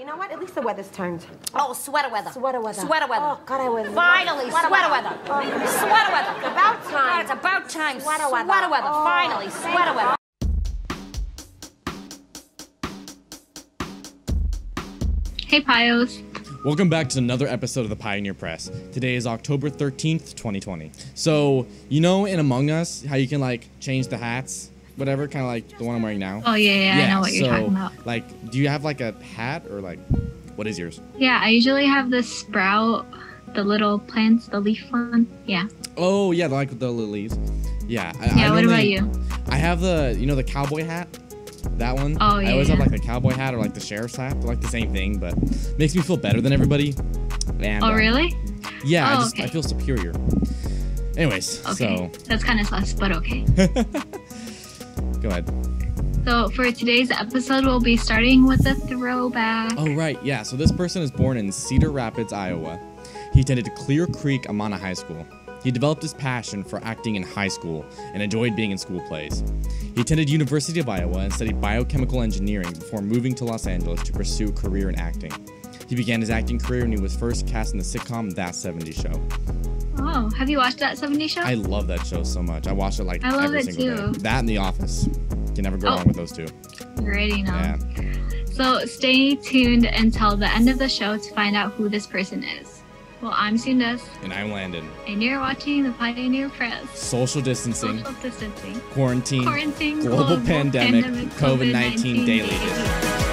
You know what? At least the weather's turned. Oh, sweater weather. Sweater weather. Sweater weather. Oh, God, I was. Finally, sweater, weather. Sweater weather. It's about time. God, it's about time. Sweater weather. Sweater weather. Oh, Finally, thank sweater weather. Hey, Pios. Welcome back to another episode of the Pioneer Press. Today is October 13th, 2020. So, you know in Among Us how you can like change the hats, whatever, kind of like the one I'm wearing now? Oh, yeah, yeah, I know what you're so, talking about. Like, do you have like a hat or like what is yours? Yeah, I usually have the sprout, the little plants, the leaf one. Yeah. Oh, yeah, like the little leaves. Yeah. I, Yeah, I what about you? I have the, you know, the cowboy hat. That one. Oh, yeah. I always have like the cowboy hat or like the sheriff's hat. They're like the same thing, but makes me feel better than everybody. And, Oh, uh, really? Yeah, I Oh, just I feel superior. Anyways, Okay. That's kind of sus, but okay. go ahead. So, for today's episode, we'll be starting with a throwback. Oh right, yeah. So this person is born in Cedar Rapids, Iowa. He attended Clear Creek Amana High School. He developed his passion for acting in high school and enjoyed being in school plays. He attended University of Iowa and studied biochemical engineering before moving to Los Angeles to pursue a career in acting. He began his acting career when he was first cast in the sitcom That 70s Show. Oh, have you watched that 70 show? I love that show so much. I watch it like I love every it single too. day. That and The Office. Can never go Oh. wrong with those two. You already know. Yeah. So, stay tuned until the end of the show to find out who this person is. Well, I'm Sundas, And I'm Landon. and you're watching the Pioneer Press. Social distancing, Social distancing. quarantine, Quarantine, global, pandemic, COVID 19 daily edition.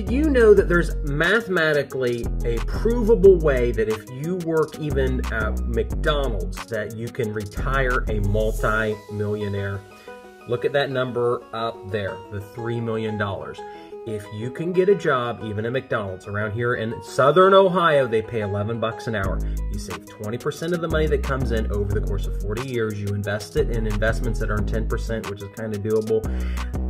Did you know that there's mathematically a provable way that if you work even at McDonald's that you can retire a multi-millionaire? Look at that number up there, the $3 million. If you can get a job even at McDonald's around here in southern Ohio, they pay 11 bucks an hour. You save 20% of the money that comes in over the course of 40 years. You invest it in investments that earn 10%, which is kind of doable.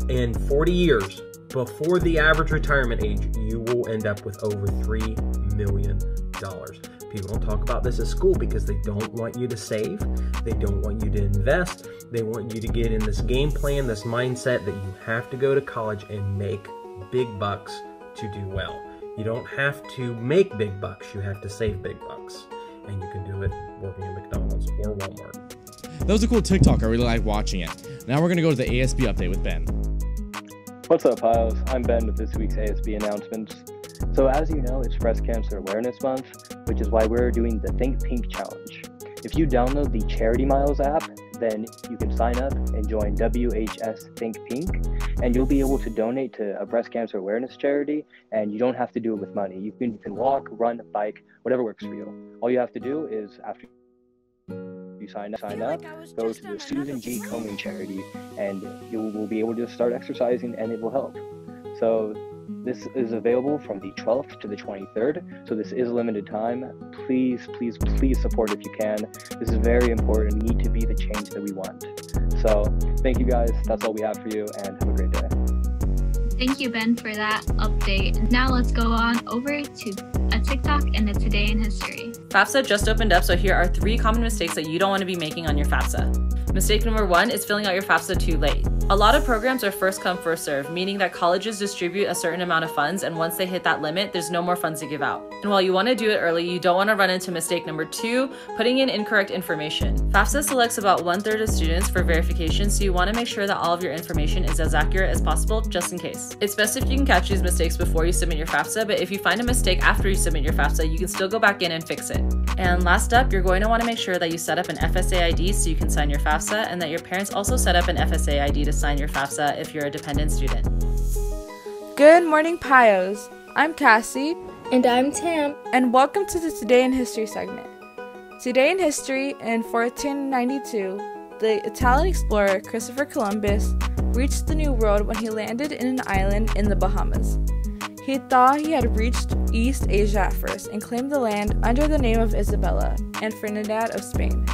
In 40 years, before the average retirement age, you will end up with over $3 million. People don't talk about this at school because they don't want you to save, they don't want you to invest, they want you to get in this game plan, this mindset that you have to go to college and make big bucks to do well. You don't have to make big bucks, you have to save big bucks. And you can do it working at McDonald's or Walmart. That was a cool TikTok. I really like watching it. Now we're gonna go to the ASB update with Ben. What's up, Pios? I'm Ben with this week's ASB announcements. So, as you know, it's Breast Cancer Awareness Month, which is why we're doing the Think Pink Challenge. If you download the Charity Miles app, then you can sign up and join WHS Think Pink, and you'll be able to donate to a breast cancer awareness charity, and you don't have to do it with money. You can, you can walk, run, bike, whatever works for you. All you have to do is after sign up, sign up, go to the Susan G. Komen charity, and you will be able to start exercising, and it will help. So this is available from the 12th to the 23rd. So this is limited time. Please, please, please support if you can. This is very important. We need to be the change that we want. So thank you guys. That's all we have for you, and have a great day. Thank you, Ben, for that update. Now let's go on over to a TikTok and a Today in History. FAFSA just opened up, so here are three common mistakes that you don't want to be making on your FAFSA. Mistake number one is filling out your FAFSA too late. A lot of programs are first come, first serve, meaning that colleges distribute a certain amount of funds, and once they hit that limit, there's no more funds to give out. And while you want to do it early, you don't want to run into mistake number two, putting in incorrect information. FAFSA selects about one third of students for verification, so you want to make sure that all of your information is as accurate as possible, just in case. It's best if you can catch these mistakes before you submit your FAFSA, but if you find a mistake after you submit your FAFSA, you can still go back in and fix it. And last up, you're going to want to make sure that you set up an FSA ID so you can sign your FAFSA, and that your parents also set up an FSA ID to sign your FAFSA if you're a dependent student. Good morning, Pios. I'm Cassie, And I'm Tam. and welcome to the Today in History segment. Today in history, in 1492, the Italian explorer Christopher Columbus reached the New World when he landed in an island in the Bahamas. He thought he had reached East Asia at first and claimed the land under the name of Isabella and Ferdinand of Spain.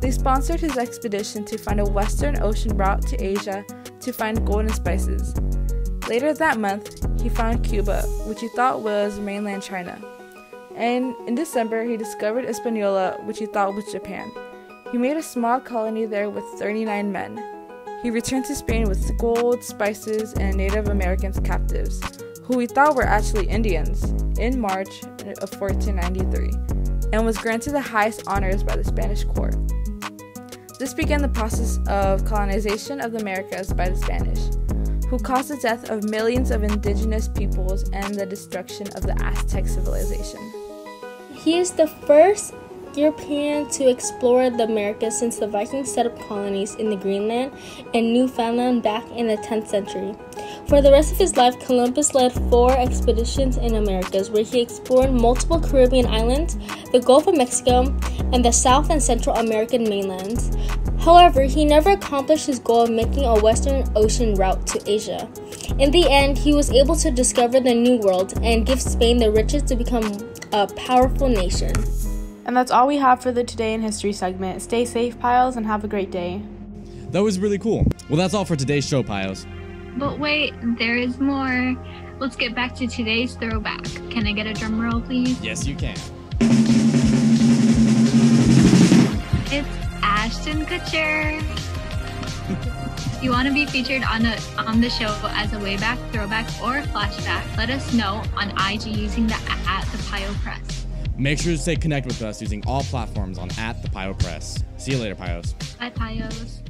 They sponsored his expedition to find a Western Ocean route to Asia to find gold and spices. Later that month, he found Cuba, which he thought was mainland China. And in December, he discovered Hispaniola, which he thought was Japan. He made a small colony there with 39 men. He returned to Spain with gold, spices, and Native Americans captives, who he thought were actually Indians, in March of 1493, and was granted the highest honors by the Spanish court. This began the process of colonization of the Americas by the Spanish, who caused the death of millions of indigenous peoples and the destruction of the Aztec civilization. He is the first European to explore the Americas since the Vikings set up colonies in the Greenland and Newfoundland back in the 10th century. For the rest of his life, Columbus led four expeditions in Americas where he explored multiple Caribbean islands, the Gulf of Mexico, and the South and Central American mainlands. However, he never accomplished his goal of making a Western Ocean route to Asia. In the end, he was able to discover the New World and give Spain the riches to become a powerful nation. And that's all we have for the Today in History segment. Stay safe, Pios, and have a great day. That was really cool. Well, that's all for today's show, Pios. But wait, there is more. Let's get back to today's throwback. Can I get a drum roll, please? Yes, you can. It's Ashton Kutcher. you want to be featured on a on the show as a wayback, throwback, or flashback? Let us know on IG using the at the Pio Press. Make sure to stay connected with us using all platforms on at the Pio Press. See you later, Pios. Bye, Pios.